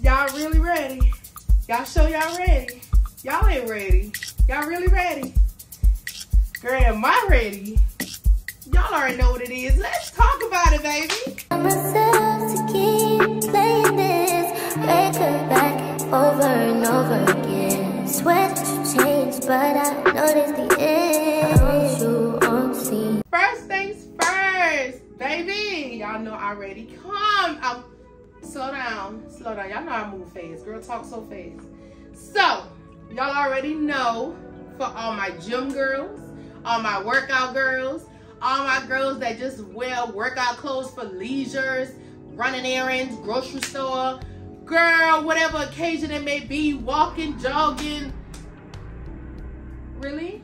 Y'all really ready? Y'all show y'all ready? Y'all ain't ready. Y'all really ready? Girl, am I ready? Y'all already know what it is. Let's talk about it, baby. myself to keep playing this record back over and over again. Swear that you but I noticed the end. I want you. First things first, baby. Y'all know I already come. I'm slow down, slow down. Y'all know I move fast. Girl, talk so fast. So, y'all already know for all my gym girls, all my workout girls, all my girls that just wear workout clothes for leisures, running errands, grocery store, girl, whatever occasion it may be, walking, jogging. Really?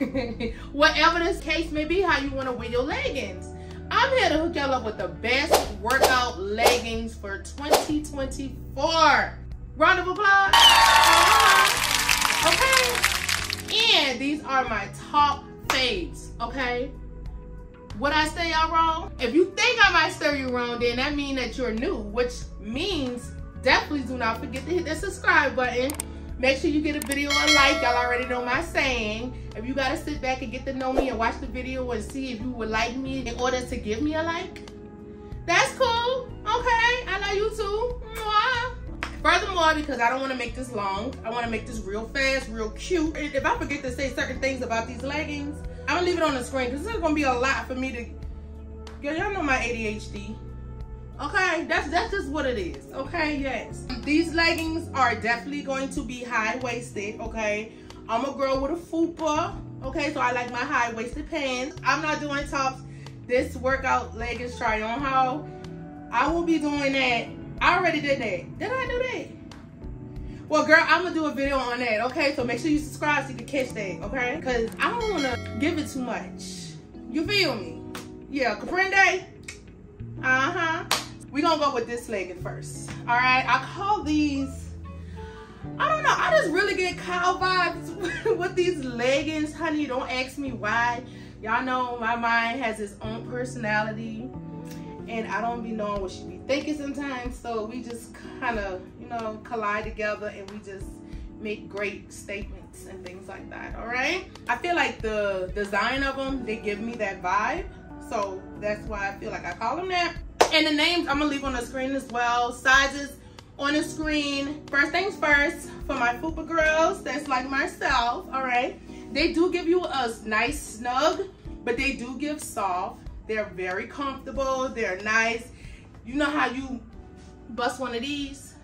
Whatever this case may be, how you want to wear your leggings. I'm here to hook y'all up with the best workout leggings for 2024. Round of applause. Uh-huh. Okay. And these are my top faves, okay? Would I say y'all wrong? If you think I might stir you wrong, then that means that you're new, which means definitely do not forget to hit that subscribe button. Make sure you get a video a like. Y'all already know my saying. If you gotta sit back and get to know me and watch the video and see if you would like me in order to give me a like, that's cool. Okay, I love you too. Mwah. Furthermore, because I don't want to make this long, I want to make this real fast, real cute. If I forget to say certain things about these leggings, I'm gonna leave it on the screen because this is gonna be a lot for me to. Y'all know my ADHD. Okay, that's that's just what it is. Okay, yes. These leggings are definitely going to be high-waisted, okay? I'm a girl with a fupa, okay? So I like my high-waisted pants. I'm not doing tops. This workout leggings try on haul. I will be doing that. I already did that. Did I do that? Well, girl, I'm gonna do a video on that, okay? So make sure you subscribe so you can catch that, okay? Because I don't wanna give it too much. You feel me? Yeah, Caprende? Uh-huh. We gonna go with this legging first. All right, I call these, I don't know, I just really get cow vibes with these leggings, honey. Don't ask me why. Y'all know my mind has its own personality and I don't be knowing what she be thinking sometimes. So we just kind of, you know, collide together and we just make great statements and things like that. All right. I feel like the design of them, they give me that vibe. So that's why I feel like I call them that. And the names I'm gonna leave on the screen as well. Sizes on the screen. First things first, for my FUPA girls that's like myself, all right? They do give you a nice snug, but they do give soft. They're very comfortable, they're nice. You know how you bust one of these?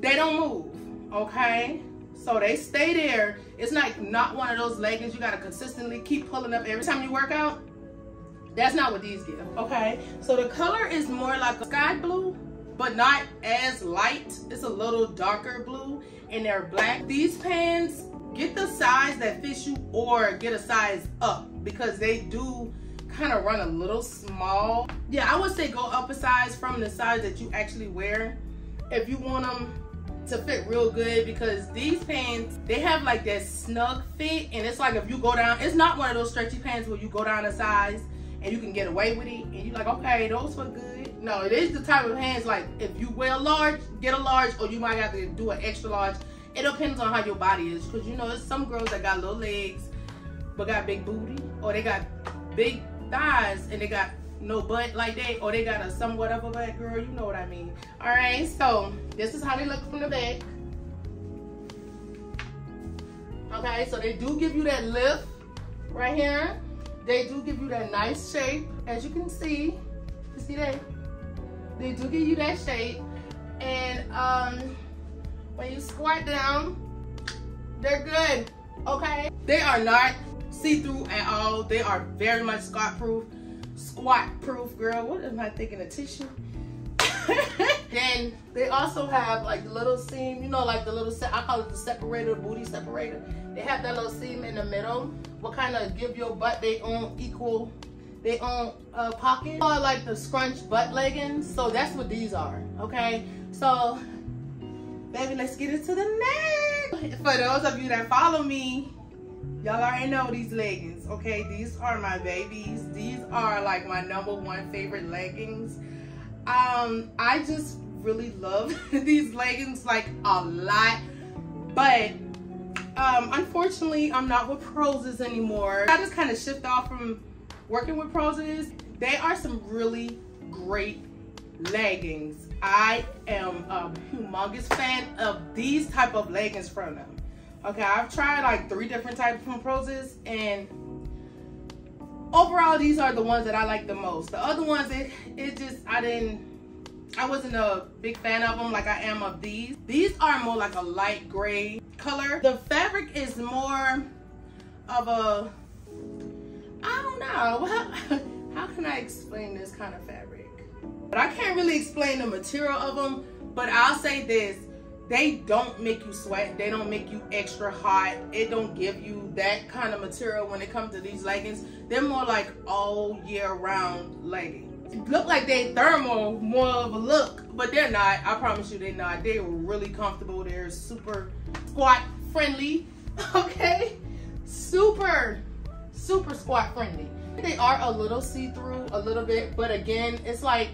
They don't move, okay? So they stay there. It's like not one of those leggings you gotta consistently keep pulling up every time you work out. That's not what these give, okay? So the color is more like a sky blue, but not as light. It's a little darker blue and they're black. These pants, get the size that fits you or get a size up because they do kind of run a little small. Yeah, I would say go up a size from the size that you actually wear if you want them to fit real good because these pants they have like that snug fit and it's like if you go down it's not one of those stretchy pants where you go down a size and you can get away with it and you're like okay those fit good. No it is the type of hands like if you wear large get a large or you might have to do an extra large. It depends on how your body is because you know there's some girls that got little legs but got big booty or they got big thighs and they got no butt like that or they got a somewhat of a butt girl you know what i mean. All right so this is how they look from the back. Okay so they do give you that lift right here they do give you that nice shape as you can see you see that? They do give you that shape and um when you squat down they're good okay? They are not see-through at all. They are very much squat proof squat proof girl. What am i thinking of tissue? Then they also have like the little seam you know like the little i call it the separator booty separator. They have that little seam in the middle kind of give your butt they own equal they own uh, pocket? Or like the scrunch butt leggings. So that's what these are okay? So baby let's get into the next. For those of you that follow me y'all already know these leggings okay? These are my babies. These are like my number one favorite leggings. Um i just really love these leggings like a lot. But um, unfortunately, I'm not with Prozis anymore. I just kind of shift off from working with Prozis. They are some really great leggings. I am a humongous fan of these type of leggings from them. Okay, I've tried like three different types from Prozis and overall these are the ones that I like the most. The other ones, it, it just, I didn't, I wasn't a big fan of them like I am of these. These are more like a light gray color. The fabric is more of a, I don't know, how, can I explain this kind of fabric? But I can't really explain the material of them, but I'll say this, they don't make you sweat. They don't make you extra hot. It don't give you that kind of material when it comes to these leggings. They're more like all year round leggings. Look like they thermal, more of a look, but they're not. I promise you they're not. They're really comfortable. They're super squat friendly, okay? Super, super squat friendly. They are a little see-through, a little bit, but again, it's like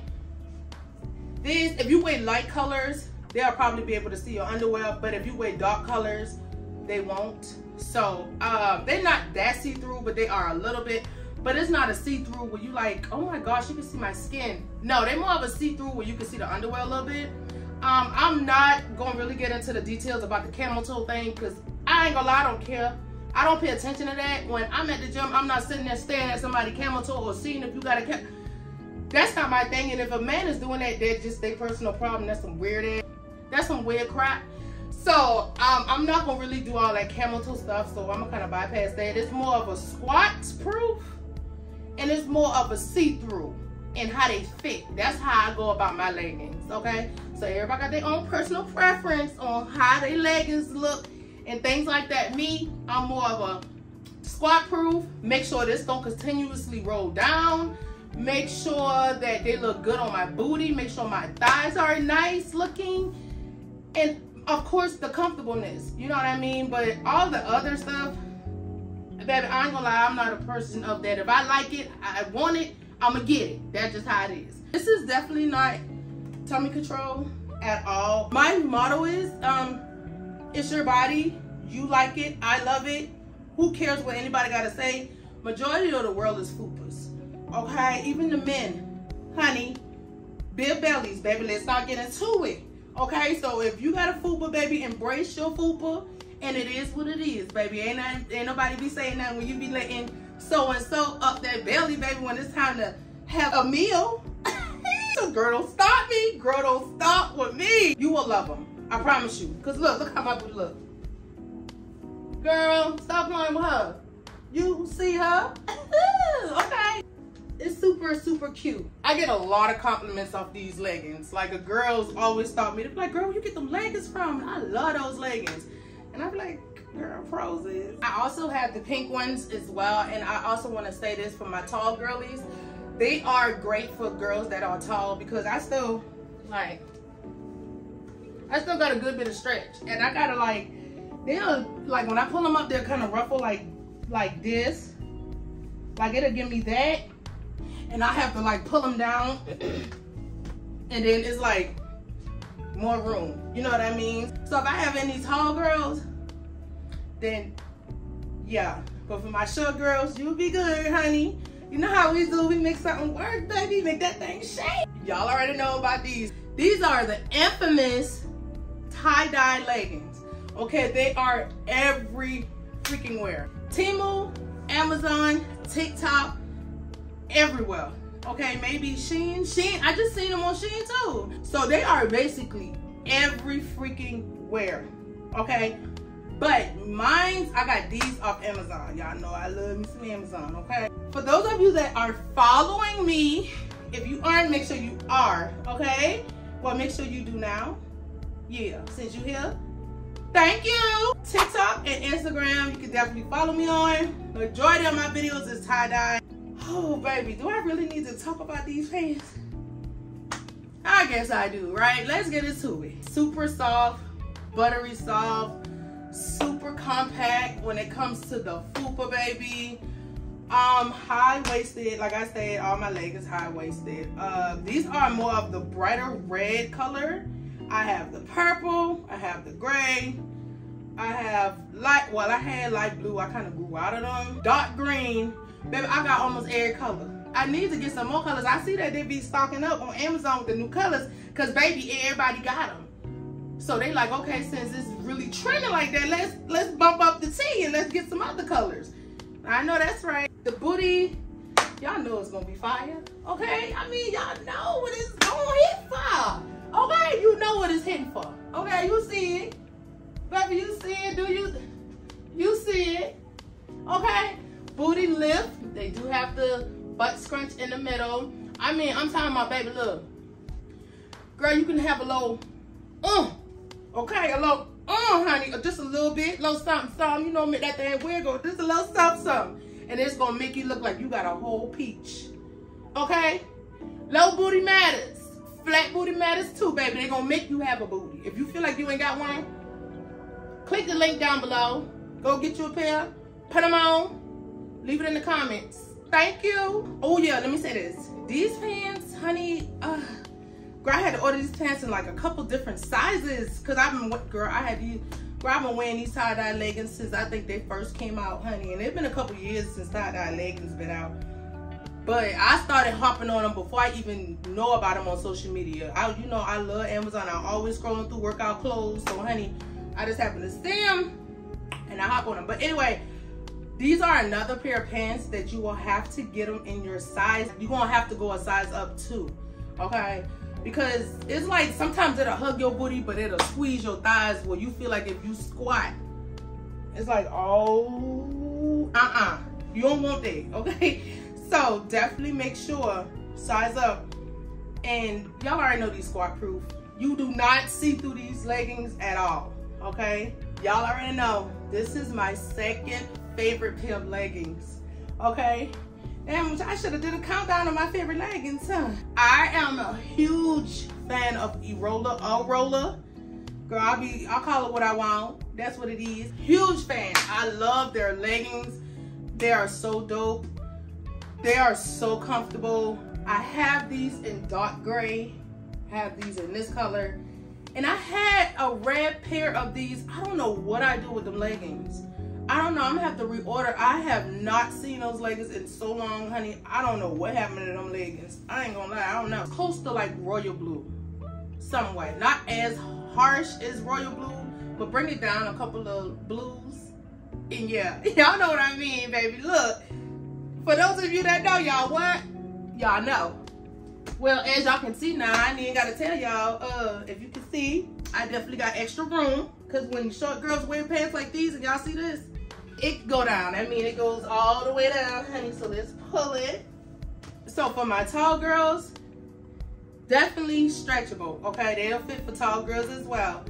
these, if you wear light colors, they'll probably be able to see your underwear, but if you wear dark colors, they won't. So uh, they're not that see-through, but they are a little bit. But it's not a see-through where you like, oh my gosh, you can see my skin. No, they're more of a see-through where you can see the underwear a little bit. Um, I'm not gonna really get into the details about the camel toe thing because I ain't gonna lie, I don't care. I don't pay attention to that. When I'm at the gym, I'm not sitting there staring at somebody camel toe or seeing if you got a camel. That's not my thing. And if a man is doing that, that's just their personal problem. That's some weird ass. That's some weird crap. So um, I'm not gonna really do all that camel toe stuff. So I'm gonna kind of bypass that. It's more of a squat proof, and it's more of a see-through and how they fit. That's how I go about my leggings. Okay. So everybody got their own personal preference on how their leggings look and things like that. Me, I'm more of a squat proof. Make sure this don't continuously roll down. Make sure that they look good on my booty. Make sure my thighs are nice looking. And of course the comfortableness. You know what I mean? But all the other stuff, baby, I ain't gonna lie, I'm not a person of that. If I like it, I want it, I'ma get it. That's just how it is. This is definitely not tummy control at all. My motto is, um, it's your body. You like it. I love it. Who cares what anybody got to say? Majority of the world is fupas. Okay? Even the men. Honey, big bellies, baby. Let's not get into it. Okay? So if you got a fupa, baby, embrace your fupa. And it is what it is, baby. Ain't, nothing, ain't nobody be saying that when you be letting so-and-so up that belly, baby, when it's time to have a meal. so girl, don't stop me. Girl, don't stop with me. You will love them. I promise you. Because look, look how my booty look. Girl, stop playing with her. You see her? okay. It's super, super cute. I get a lot of compliments off these leggings. Like, the girls always stop me. They're like, girl, you get them leggings from? I love those leggings. And I'm like, girl, Prozis. I also have the pink ones as well. And I also want to say this for my tall girlies. They are great for girls that are tall because I still, like, I still got a good bit of stretch. And I gotta like, they'll, like when I pull them up, they'll kind of ruffle like, like this. Like it'll give me that. And I have to like pull them down. and then it's like more room. You know what I mean? So if I have any tall girls, then yeah. But for my short girls, you'll be good, honey. You know how we do, we make something work, baby. Make that thing shake. Y'all already know about these. These are the infamous tie-dye leggings. Okay, they are every freaking where. Temu, Amazon, TikTok, everywhere. Okay, maybe Shein. Shein, I just seen them on Shein too. So they are basically every freaking where. Okay, but mine's, I got these off Amazon. Y'all know I love me some Amazon, okay? For those of you that are following me, if you aren't, make sure you are, okay? Well, make sure you do now yeah, since you here, thank you. TikTok and Instagram, you can definitely follow me on. Majority of my videos is tie-dye. Oh, baby, do I really need to talk about these pants? I guess I do, right? Let's get into it. Super soft, buttery soft, super compact when it comes to the fupa, baby. Um, high-waisted, like I said, all my leggings high-waisted. Uh, these are more of the brighter red color. I have the purple, I have the gray, I have light, well, I had light blue. I kind of grew out of them. Dark green. Baby, I got almost every color. I need to get some more colors. I see that they be stocking up on Amazon with the new colors because, baby, everybody got them. So they like, okay, since it's really trending like that, let's let's bump up the T and let's get some other colors. I know that's right. The booty, y'all know it's gonna be fire. Okay, I mean y'all know what it's gonna hit for. Okay, you know what it's hitting for. Okay, you see it. Baby, you see it, do you? You see it. Okay, booty lift. They do have the butt scrunch in the middle. I mean, I'm talking about, baby, look. Girl, you can have a little, uh, Okay, a little, uh, honey, just a little bit, little something, something. You know, make that thing wiggle. Just a little something, something. And it's gonna make you look like you got a whole peach. Okay? Low booty matters. Flat booty matters too, baby. They gonna make you have a booty. If you feel like you ain't got one, click the link down below. Go get you a pair. Put them on. Leave it in the comments. Thank you. Oh yeah, let me say this. These pants, honey, uh, Girl, I had to order these pants in like a couple different sizes because I've been, girl, I had these, girl, I've been wearing these tie-dye leggings since I think they first came out, honey. And it's been a couple years since tie-dye leggings been out. But I started hopping on them before I even know about them on social media. I, you know, I love Amazon. I always scrolling through workout clothes. So, honey, I just happen to see them and I hop on them. But anyway, these are another pair of pants that you will have to get them in your size. You're to have to go a size up too. Okay because it's like sometimes it'll hug your booty, but it'll squeeze your thighs where you feel like if you squat, it's like, oh, uh-uh. You don't want that, okay? So definitely make sure, size up. And y'all already know these squat proof. You do not see through these leggings at all, okay? Y'all already know, this is my second favorite pair of leggings, okay? Damn, I should have did a countdown of my favorite leggings, huh? I am a huge fan of Erola, Arola. Girl, I'll be, I'll call it what I want. That's what it is. Huge fan. I love their leggings. They are so dope. They are so comfortable. I have these in dark gray. I have these in this color. And I had a red pair of these. I don't know what I do with them leggings. I don't know. I'm gonna have to reorder. I have not seen those leggings in so long, honey. I don't know what happened to them leggings. I ain't gonna lie. I don't know. Close to like royal blue, some way. Not as harsh as royal blue, but bring it down a couple of blues. And yeah, y'all know what I mean, baby. Look, for those of you that know, y'all what? Y'all know. Well, as y'all can see now, I ain't gotta tell y'all. Uh, if you can see, I definitely got extra room. Cause when short girls wear pants like these, and y'all see this, it go down. I mean, it goes all the way down, honey. So let's pull it. So for my tall girls, definitely stretchable. Okay, they'll fit for tall girls as well.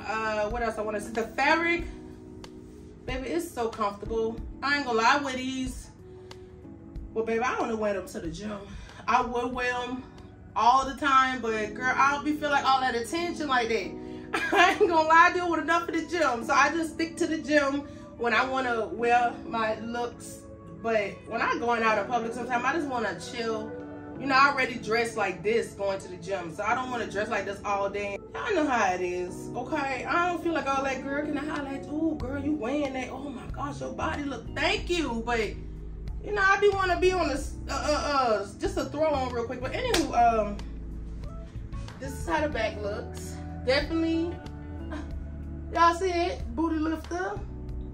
Uh, what else I want to say? The fabric, baby, it's so comfortable. I ain't gonna lie, with these. Well, baby, I don't wear them to the gym. I would wear them all the time, but girl, I don't be feel like all that attention like that. I ain't gonna lie, I deal with enough of the gym. So I just stick to the gym when I want to wear my looks. But when I'm going out in public sometimes, I just want to chill. You know, I already dress like this going to the gym. So I don't want to dress like this all day. Y'all know how it is, okay? I don't feel like all that, girl, can I highlight? Oh, girl, you wearing that. Oh, my gosh, your body look, thank you. But, you know, I be want to be on this, uh, uh, uh, just a throw on real quick. But anywho, um, this is how the back looks. Definitely, y'all see it? Booty lifter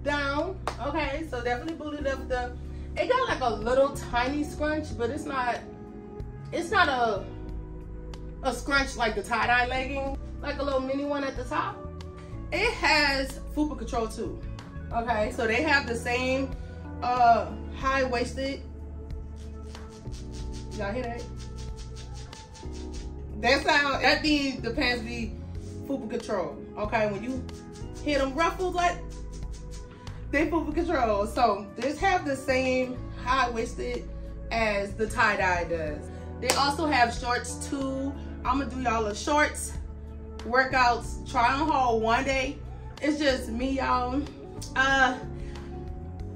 down. Okay, so definitely booty the, It got like a little tiny scrunch, but it's not, it's not a, a scrunch like the tie-dye legging, like a little mini one at the top. It has fupa control too. Okay, so they have the same uh, high-waisted. Y'all hear that? That's how, that means the pants be fupa control. Okay, when you hit them ruffles like they fupa control. So this have the same high-waisted as the tie-dye does. They also have shorts too. I'm gonna do y'all a shorts workouts try on haul one day. It's just me, y'all. Uh,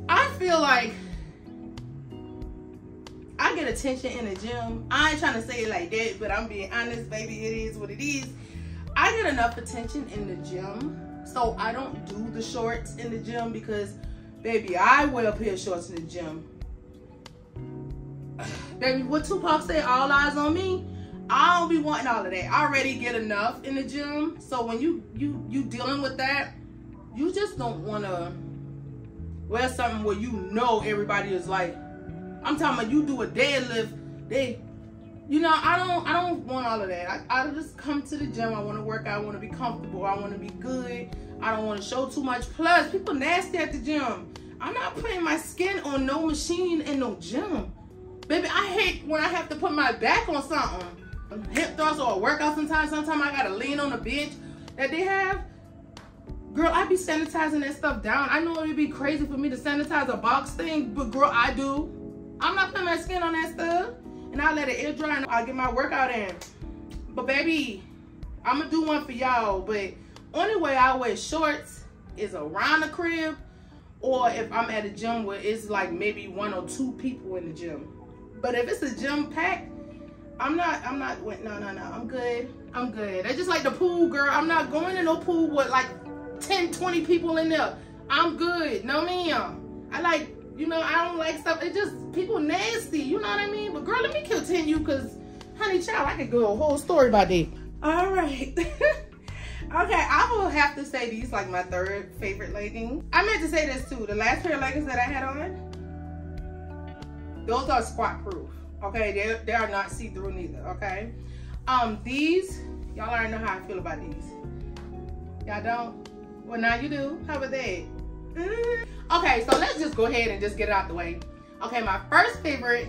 I feel like I get attention in the gym. I ain't trying to say it like that, but I'm being honest, baby. It is what it is. I get enough attention in the gym, so I don't do the shorts in the gym because, baby, I wear a pair of shorts in the gym. baby, what Tupac said, all eyes on me. I don't be wanting all of that. I already get enough in the gym, so when you you you dealing with that, you just don't want to wear something where you know everybody is like. I'm talking about you do a deadlift, they you know, I don't I don't want all of that. I, I just come to the gym. I want to work out. I want to be comfortable. I want to be good. I don't want to show too much. Plus, people nasty at the gym. I'm not putting my skin on no machine in no gym. Baby, I hate when I have to put my back on something. Hip thrusts or a workout sometimes. Sometimes I gotta lean on the bench that they have. Girl, I be sanitizing that stuff down. I know it'd be crazy for me to sanitize a box thing, but girl, I do. I'm not putting my skin on that stuff and I'll let it air dry and I'll get my workout in. But baby, I'm gonna do one for y'all. But only way I wear shorts is around the crib or if I'm at a gym where it's like maybe one or two people in the gym. But if it's a gym packed, I'm not, I'm not, no, no, no, I'm good. I'm good. I just like the pool, girl. I'm not going to no pool with like 10, 20 people in there. I'm good. No, ma'am. I like you know, I don't like stuff. It just people nasty. You know what I mean? But girl, let me continue because, honey, child, I could go a whole story about that. All right. okay, I will have to say these like my third favorite leggings. I meant to say this too. The last pair of leggings that I had on, those are squat proof. Okay, they they are not see through neither. Okay, um, these y'all already know how I feel about these. Y'all don't? Well, now you do. How about that? Okay, so let's just go ahead and just get it out the way. Okay, my first favorite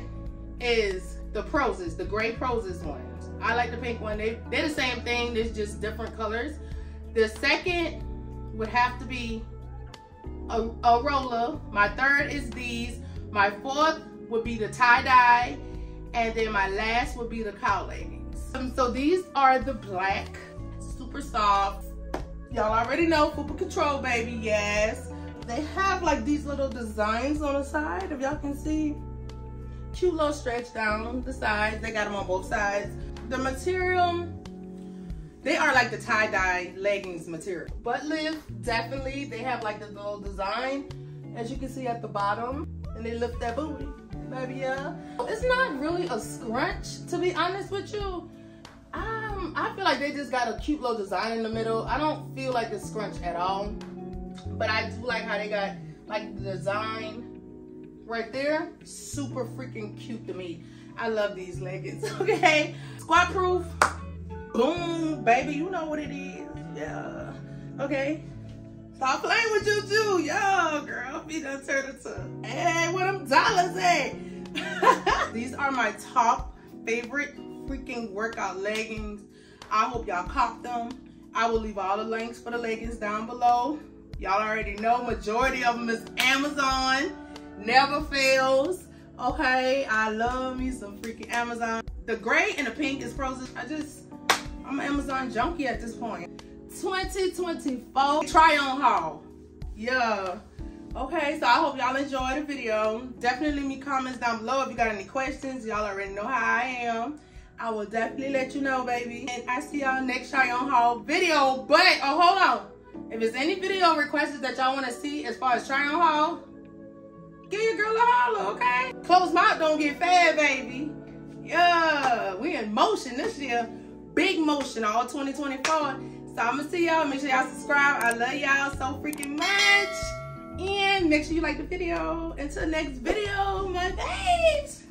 is the Prozis, the gray Prozis ones. I like the pink one. They, they're the same thing, there's just different colors. The second would have to be a, a roller. My third is these. My fourth would be the tie-dye. And then my last would be the cow leggings. Um, so these are the black, super soft. Y'all already know Fupa Control, baby, yes they have like these little designs on the side, if y'all can see. Cute little stretch down the sides. They got them on both sides. The material, they are like the tie-dye leggings material. Butt lift, definitely. They have like this little design, as you can see at the bottom. And they lift that booty, baby, yeah. It's not really a scrunch, to be honest with you. Um, I feel like they just got a cute little design in the middle. I don't feel like it's scrunch at all. But I do like how they got like the design right there. Super freaking cute to me. I love these leggings, okay? Squat proof. Boom, baby, you know what it is. Yeah, okay? Stop playing with you too. Yo, girl, be done turn it to, hey, what them dollars at? These are my top favorite freaking workout leggings. I hope y'all cop them. I will leave all the links for the leggings down below. Y'all already know majority of them is Amazon. Never fails. Okay, I love me some freaking Amazon. The gray and the pink is Prozis. I just, I'm an Amazon junkie at this point. 2024 try on haul. Yeah. Okay, so I hope y'all enjoyed the video. Definitely leave me comments down below if you got any questions. Y'all already know how I am. I will definitely let you know, baby. And I see y'all next try on haul video. But, oh, hold on. If there's any video requests that y'all want to see as far as trying on haul, give your girl a holler, okay? Closed mouth don't get fed, baby. Yeah, we in motion this year. Big motion all 2024. So I'm gonna see y'all. Make sure y'all subscribe. I love y'all so freaking much. And make sure you like the video. Until next video, my babes.